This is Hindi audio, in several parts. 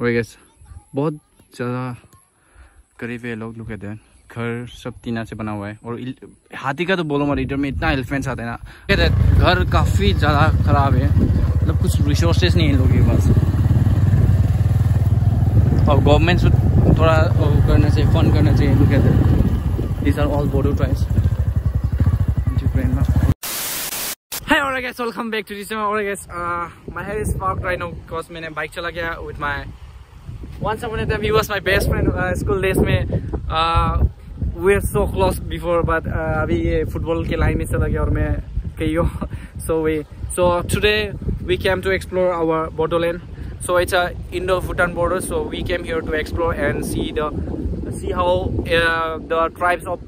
और गैस बहुत ज़्यादा करीब है लोग लुक कहते घर सब टीना से बना हुआ है। और हाथी का तो बोलो मत इधर में इतना एलिफेंट्स आते हैं ना। कहते घर काफ़ी ज़्यादा ख़राब है। मतलब कुछ रिसोर्सेज नहीं है लोगों के पास। और गवर्नमेंट से थोड़ा करना चाहिए फंड करना चाहिए लुक कहते this are all Bodo tribes Hey alright guys, welcome back to this channel. Alright guys, uh, my मैंने बाइक चला गया with my once upon a time he was my best friend uh, school days में uh, we were so close before but uh, अभी ये फुटबॉल के लाइन में चला गया और मैं कहीं so we so today we came to explore our Bodoland so it's a Indo-Bhutan border so we came here to explore and see the see how uh, the tribes of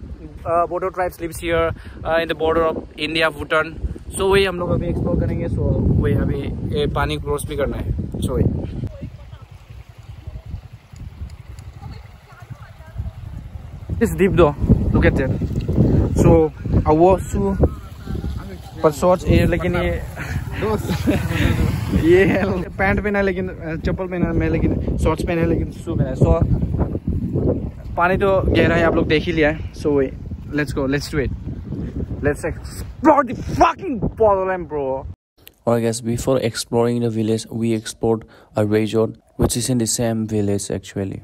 uh, Bodo tribes lives here uh, in the border of India Bhutan so so, वही हम लोग अभी एक्सप्लोर करेंगे सो so, वही अभी ये पानी क्रॉस भी करना है सो so, This deep though. Look at that. So I was to पर शॉर्ट्स ये लेकिन ये ये पैंट पहना है लेकिन चप्पल पहना मैं लेकिन शॉर्ट्स पहने लेकिन शू पहना है सो पानी तो गहरा है आप लोग देख ही लिया है so way let's go let's do it Let's explore the fucking Bodoland, bro. Alright guys, before exploring the village, we explored a resort which is in the same village actually.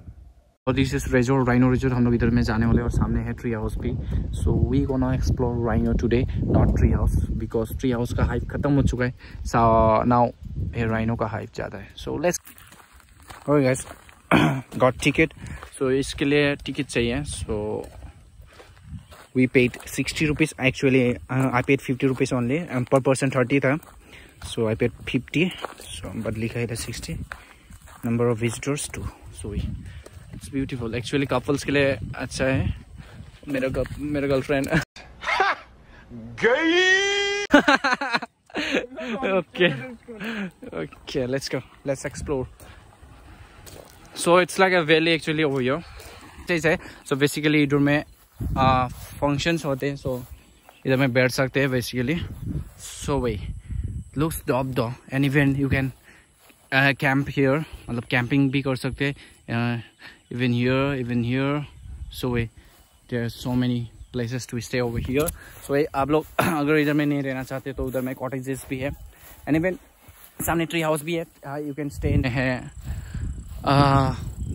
और this is resort Rhino resort हम लोग इधर में जाने वाले और सामने है ट्री हाउस भी। So we go now explore Rhino today not tree house because tree house का हाइप खत्म हो चुका है। सा नाउ है राइनो का हाइप ज़्यादा है। So let's okay guys got ticket so इसके लिए टिकट चाहिए। So we paid sixty rupees actually I paid fifty rupees only per person thirty था। So I paid fifty so but लिखा है sixty number of visitors two so we it's beautiful actually couples के लिए अच्छा है. मेरा गर, मेरा गर्लफ्रेंड गई okay okay let's go let's explore so it's like a valley actually over your ठीक है सो बेसिकली इधर में फ़ंक्शंस uh, होते हैं सो so, इधर में बैठ सकते हैं बेसिकली सो वही looks dope though any van you can camp here मतलब कैंपिंग भी कर सकते हैं. Even here even here so way there so many places to stay over here so आप लोग अगर इधर में नहीं रहना चाहते तो उधर में कॉटेजेस भी है. एंड इवन सामने ट्री हाउस भी है. यू कैन स्टे है.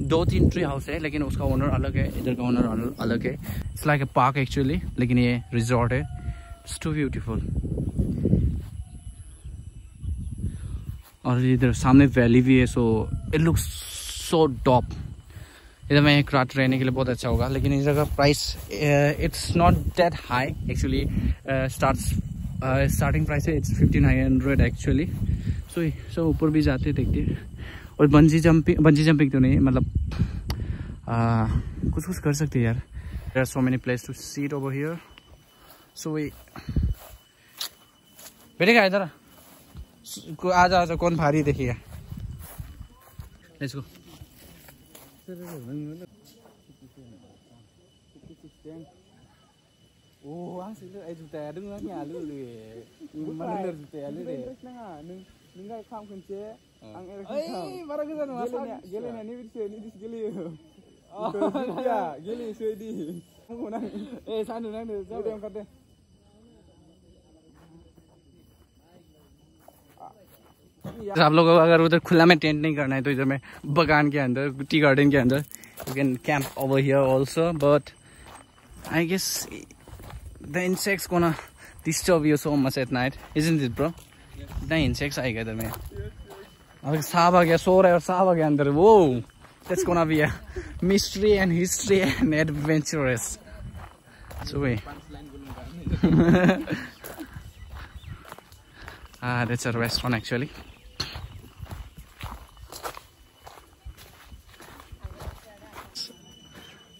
दो तीन ट्री हाउस है, लेकिन उसका ओनर अलग है. इधर का ओनर अलग है. It's like a park actually लेकिन ये रिजॉर्ट है. इट्स टू ब्यूटीफुल और इधर सामने वैली भी है so it looks so top इधर में एक रात रहने के लिए बहुत अच्छा होगा लेकिन इस जगह price it's not that high actually start starting price है it's fifteen hundred actually so so ऊपर भी जाते देखते। और बंजी जंपिंग बंजी जंपिंग तो नहीं मतलब आ, कुछ कुछ कर सकते यार। There are so many place to seat over here so वे बैठेगा इधर? आ जाओ कौन भारी देखिएगा Oh, ang. Mana neng kunci. Ang ini Mau. Eh, kata. आप लोगों को अगर उधर खुला में टेंट नहीं करना है तो इधर में बगान के अंदर, टी गार्डन के अंदर you can camp over here also but I guess the insects gonna disturb you so much at night, isn't it, bro? इतना इंसेक्ट्स आएगा इधर में अब सांप आ गया, सो रहा है और सांप आ गया अंदर। वो that's gonna be a mystery and history and adventurous. So, wait. Ah that's a restaurant, actually.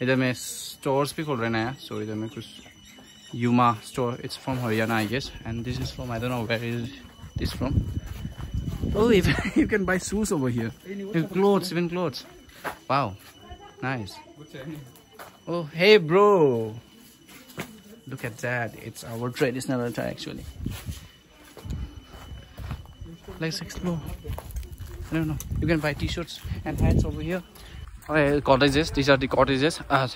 इधर में स्टोर्स भी खोल रहे हैं नया सो इधर में कुछ Yuma store. It's from Haryana, I guess. And this is from, I don't know where is this from. Oh, even, you can buy shoes over here. Even clothes, even clothes. Wow. Nice. Oh, hey, bro. Look at that. It's our traditional attire, actually. Let's explore. I don't know. You can buy t-shirts and hats over here. Okay, cottages. These are the cottages. Uh,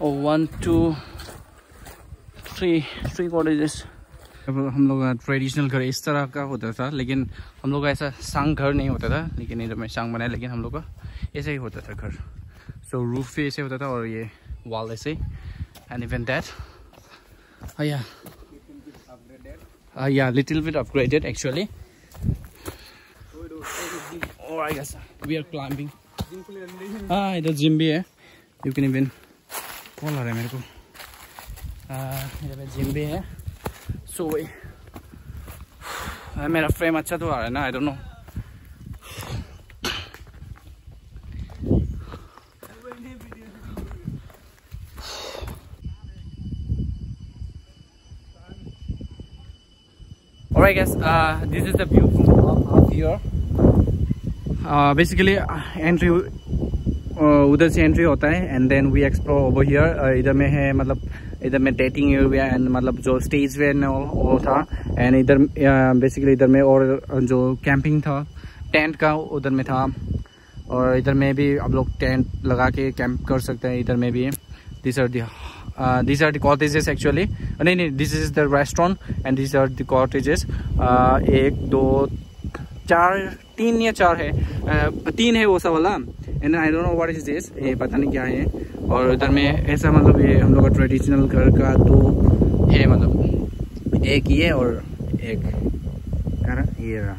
oh, one, two, three, three cottages. हम लोग ट्रेडिशनल घर इस तरह का होता था लेकिन हम लोग का ऐसा सांग घर नहीं होता था लेकिन इधर में सांग बनाया लेकिन हम लोग का ऐसे ही होता था घर सो रूफ भी ऐसे होता था और ये वॉल ऐसे एंड इवन दैट या या little bit upgraded actually we are we are climbing. हाँ इधर जिम भी है यू कैन इवन कॉल आ रहा है मेरे को इधर जिम भी है सो so, मेरा फ्रेम अच्छा तो आ रहा है ना I don't know Alright guys, uh, this is the view from up here. Basically entry उधर से एंट्री होता है and then we explore over here इधर में है मतलब इधर में डेटिंग एरिया एंड मतलब जो स्टेज वे वो था एंड इधर बेसिकली इधर में और जो कैंपिंग था टेंट का उधर में था. और इधर में भी आप लोग टेंट लगा के कैंप कर सकते हैं, इधर में भी. This are the are cottages actually नहीं नहीं this is the restaurant and this are cottages एक, दो चार तीन या चार है। uh, तीन है वो सब वाला। And I don't know what is this ये पता नहीं क्या है। और उधर में ऐसा मतलब ये हम लोग का ट्रेडिशनल घर का दो है मतलब। एक ये और एक ये रहा।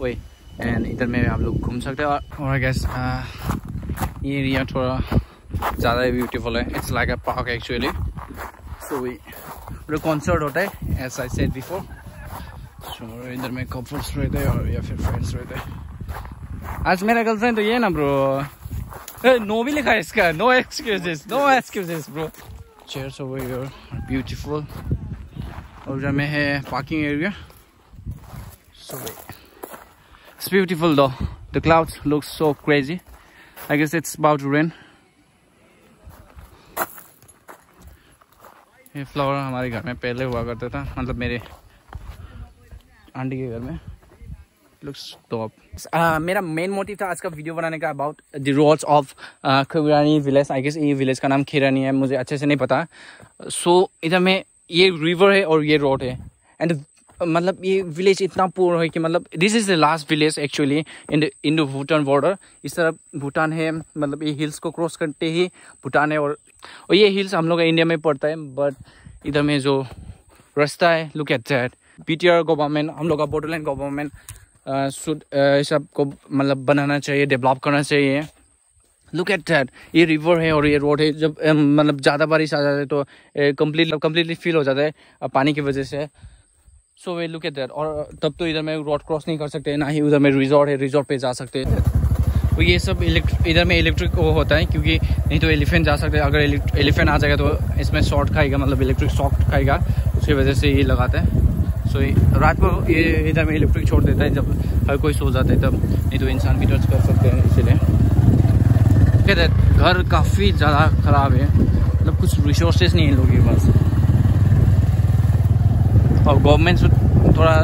वही। एंड इधर में आप लोग घूम सकते हैं। और गैस ये एरिया थोड़ा ज़्यादा ही। ब्यूटीफुल है it's like a park actually so वही कॉन्सर्ट होता है as I said before so इधर में कपल्स रहते और या फिर फ्रेंड्स रहते आज मेरा गर्लफ्रेंड तो ये ना ब्रो नो भी लिखा है इसका। No excuses no excuses bro chairs over here beautiful और इधर में है parking area so It's beautiful though. The clouds look so crazy. I guess it's about to rain. ये फ्लावर हमारे घर में पहले हुआ करता था। मतलब मेरे आंटी के घर में। Uh, मेरा मेन मोटिव था आज का वीडियो बनाने का about the roads of Khirani village I guess ये विलेज का नाम खिरानी है मुझे अच्छे से नहीं पता। सो so, इधर में ये रिवर है और ये रोड है। एंड मतलब ये विलेज इतना पूर्ण है कि मतलब this is the last village actually in the in the Bhutan border इस तरफ़ भूटान है मतलब ये हिल्स को क्रॉस करते ही भूटान है और और ये हिल्स हम लोग इंडिया में पड़ता है बट इधर में जो रास्ता है look at that PTR government हम लोग का बोडोलैंड गवर्नमेंट शुड सबको मतलब बनाना चाहिए डेवलप करना चाहिए। लुक एट दैट ये रिवर है और ये रोड है। जब मतलब ज़्यादा बारिश आ जाता है तो कंप्लीट कम्प्लीटली फील हो जाता है पानी की वजह से। So way look at that और तब तो इधर में रोड क्रॉस नहीं कर सकते, ना ही उधर में रिजॉर्ट है रिजॉर्ट पे जा सकते। हैं तो ये सब इधर में इलेक्ट्रिक वो होता है, क्योंकि नहीं तो एलिफेंट जा सकते। अगर एलिफेंट आ जाएगा तो इसमें शॉर्ट खाएगा मतलब इलेक्ट्रिक शॉर्ट खाएगा, उसकी वजह से ये लगाते हैं। सो रात को ये इधर में इलेक्ट्रिक छोड़ देता है, जब हर कोई सो जाता है, तब नहीं तो इंसान भी टच कर सकते हैं इसीलिए। कहते घर काफ़ी ज़्यादा ख़राब है। मतलब कुछ रिसोर्सेज नहीं है लोगों के पास। और गवर्नमेंट से थोड़ा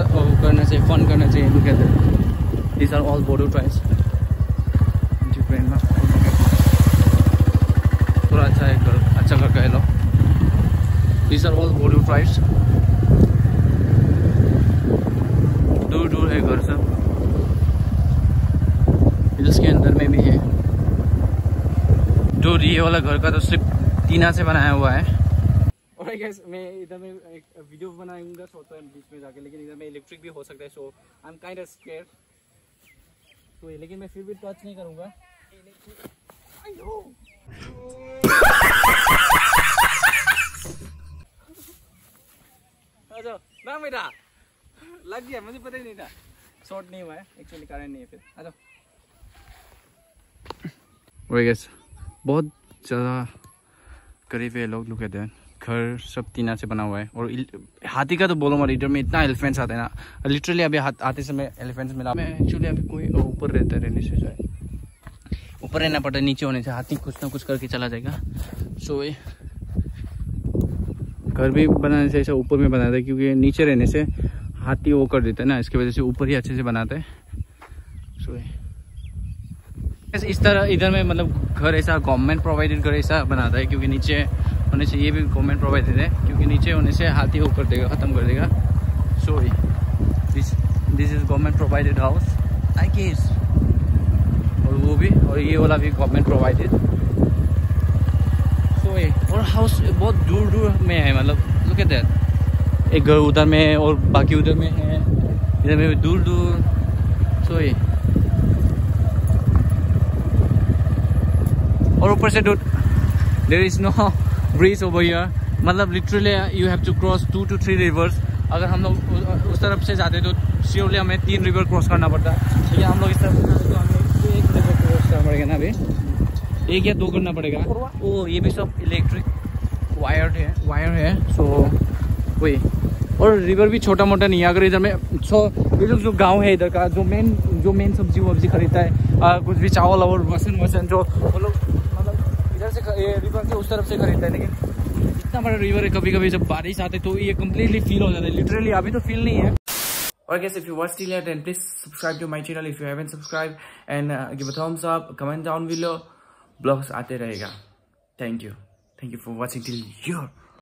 करना चाहिए फंड करना चाहिए लुक कहते दिस आर ऑल बोडो ना थोड़ा अच्छा है घर अच्छा घर कह लो। This are all Bodo tribes दूर दूर है घर सब। इसके अंदर में भी है। दूर ये वाला घर का तो सिर्फ़ टीना से बनाया हुआ है। और गैस मैं इधर में एक वीडियो बनाऊँगा सोचता है बीच में जाके, लेकिन इधर में इलेक्ट्रिक भी हो सकता है so I am kind of scare तो लेकिन मैं फिर भी टच नहीं करूँगा। ना बेटा। लग गया, मुझे पता ही नहीं था। शॉर्ट नहीं हुआ है एक्चुअली कारण नहीं है फिर। जाओ। गैस बहुत ज़्यादा करीब है लोग लुक कहते हैं घर सब टीना से बना हुआ है। और हाथी का तो बोलो मत, इधर में इतना एलिफेंट्स आते हैं ना। लिटरली अभी हाथ आते समय एलिफेंट्स मिला। मैं एक्चुअली अभी कोई ऊपर रहता रहने से शायद ऊपर रहना पड़ता है, नीचे होने से। हाथी कुछ ना कुछ करके चला जाएगा। सो ये घर भी बनाने से ऐसा ऊपर में बनाता है क्योंकि नीचे रहने से हाथी वो कर देता है ना इसकी वजह से ऊपर ही अच्छे से बनाते हैं। सो इस तरह इधर में मतलब घर ऐसा गवर्नमेंट प्रोवाइडेड घर ऐसा बनाता है क्योंकि नीचे होने से ये भी गवर्नमेंट प्रोवाइडेड है क्योंकि नीचे होने से हाथी वो कर देगा ख़त्म कर देगा। So this this is government provided house I guess और वो भी और ये वाला भी गवर्नमेंट प्रोवाइडेड सो ये और हाउस बहुत दूर दूर में है मतलब लुक एट दैट एक उधर में है और बाकी उधर में है। इधर में दूर दूर। सो ये। और ऊपर से there is no bridge over here मतलब literally you have to cross two two three rivers अगर हम लोग उस तरफ़ से जाते तो श्योरली हमें तीन रिवर क्रॉस करना पड़ता। है है, हम लोग इस तरफ़ से जाते तो हमें एक रिवर क्रॉस करना पड़ेगा ना अभी? एक या दो करना पड़ेगा। ओ, ये भी सब इलेक्ट्रिक वायर है वायर है सो वही। और रिवर भी छोटा मोटा नहीं है। अगर इधर में सो ये जो गाँव है इधर का जो मेन जो मेन सब्ज़ी वब्जी खरीदता है आ, कुछ भी चावल और वसन वसन जो वो लोग मतलब इधर से रिवर से उस तरफ़ से खरीदता है। लेकिन इतना बड़ा रिवर है कभी कभी जब बारिश आते तो ये कम्प्लीटली फील हो जाता है। लिटरली अभी तो फील नहीं है। और guess if you want still then please subscribe to my channel if you haven't subscribe and give thumbs up comment down below vlogs आते रहेगा। Thank you thank you for watching till your